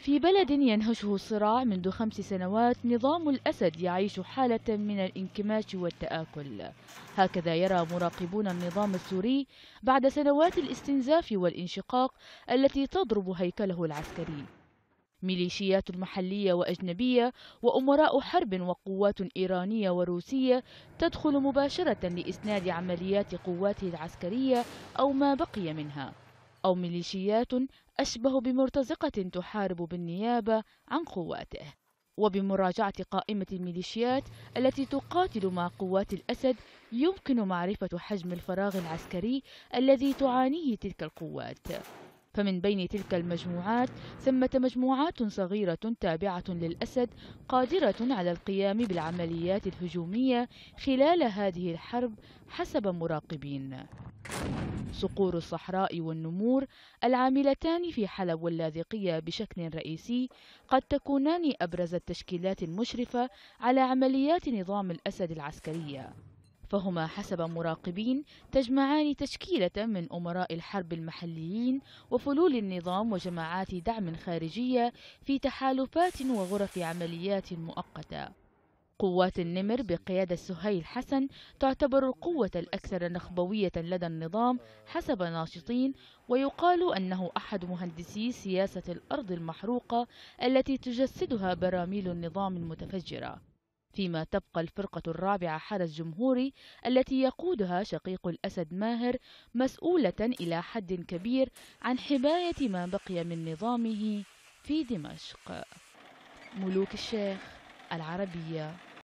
في بلد ينهشه الصراع منذ خمس سنوات نظام الأسد يعيش حالة من الانكماش والتآكل. هكذا يرى مراقبون النظام السوري بعد سنوات الاستنزاف والانشقاق التي تضرب هيكله العسكري. ميليشيات محلية وأجنبية وأمراء حرب وقوات إيرانية وروسية تدخل مباشرة لإسناد عمليات قواته العسكرية أو ما بقي منها. أو ميليشيات أشبه بمرتزقة تحارب بالنيابة عن قواته. وبمراجعة قائمة الميليشيات التي تقاتل مع قوات الأسد يمكن معرفة حجم الفراغ العسكري الذي تعانيه تلك القوات. فمن بين تلك المجموعات ثمة مجموعات صغيرة تابعة للأسد قادرة على القيام بالعمليات الهجومية خلال هذه الحرب حسب مراقبين. صقور الصحراء والنمور العاملتان في حلب واللاذقية بشكل رئيسي قد تكونان أبرز التشكيلات المشرفة على عمليات نظام الأسد العسكرية. فهما حسب مراقبين تجمعان تشكيلة من أمراء الحرب المحليين وفلول النظام وجماعات دعم خارجية في تحالفات وغرف عمليات مؤقتة. قوات النمر بقيادة سهيل حسن تعتبر القوة الأكثر نخبوية لدى النظام حسب ناشطين ويقال أنه أحد مهندسي سياسة الأرض المحروقة التي تجسدها براميل النظام المتفجرة. فيما تبقى الفرقة الرابعة حرس جمهوري التي يقودها شقيق الأسد ماهر مسؤولة إلى حد كبير عن حماية ما بقي من نظامه في دمشق. ملوك الشيخ العربية.